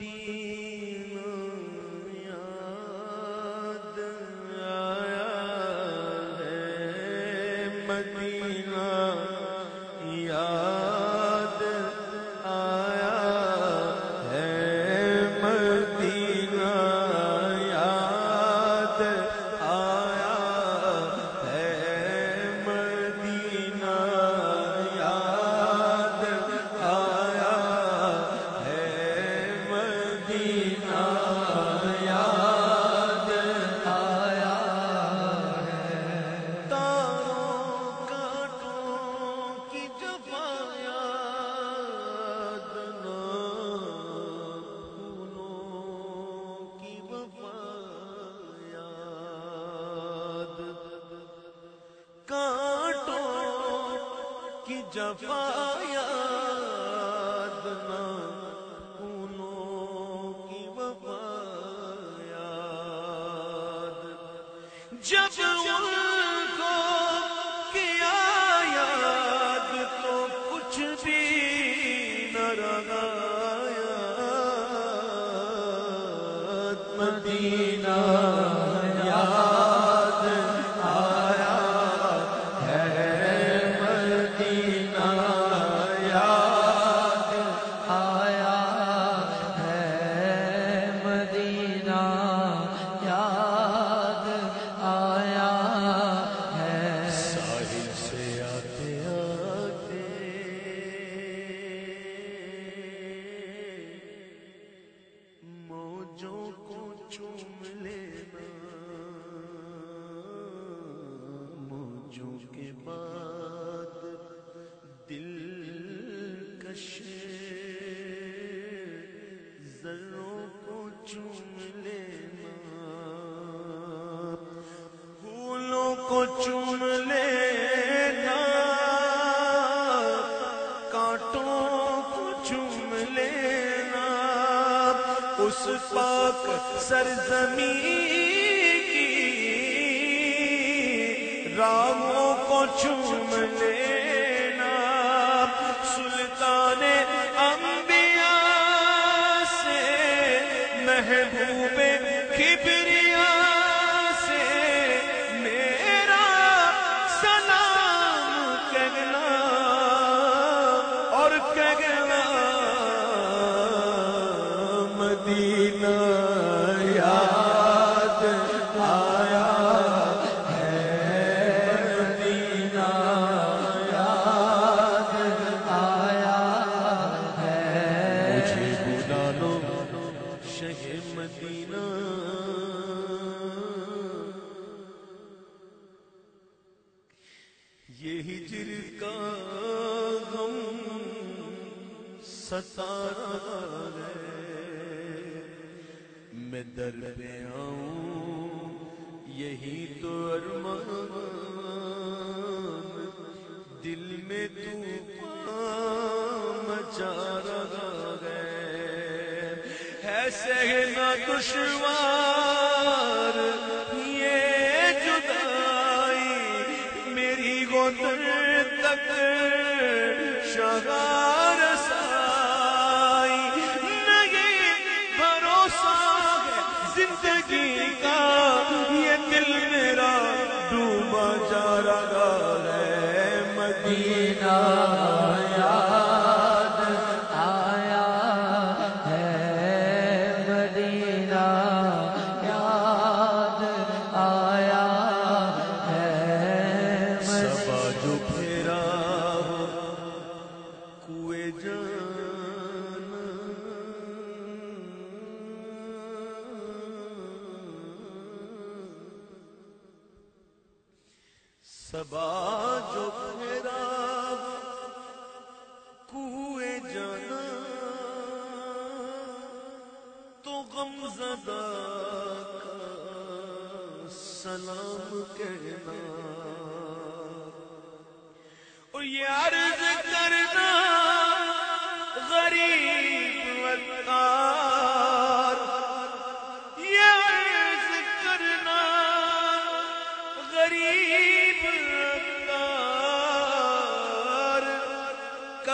یاد کی کی جب ان کو کیا یاد تو کچھ بھی نہ رہا۔ مدینہ۔ کو چوم لینا، کانٹوں کو چوم لینا۔ اس پاک سرزمین کی راہوں کو چوم لینا۔ ہجر کا غم ستا ہے۔ میں در پہ آؤں، یہی تو ارمان، دل میں تو مچا رہا ہے۔ ہے سہنا دشوار، یہ جدائی میری گودر تک شگار سائی زندگی کا یہ سبا جو پھیرا کوئے جانا تو غم زدہ کا سلام کہنا اور یہ عرض کرنا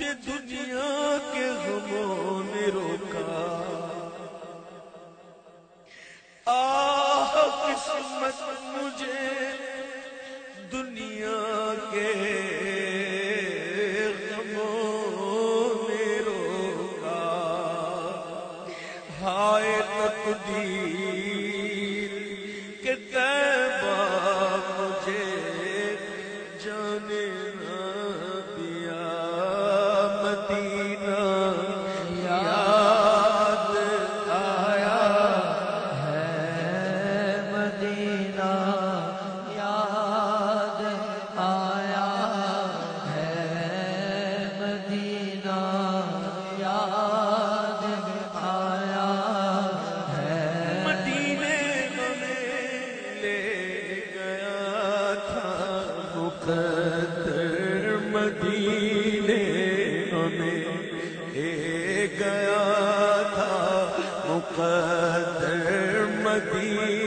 مجھے دنیا کے غموں نے روکا۔ آہ، قسمت مجھے دنیا کے غموں نے روکا۔ ہائے تقدیر۔ مدینے ہمیں لے گیا تھا مقدر مدینے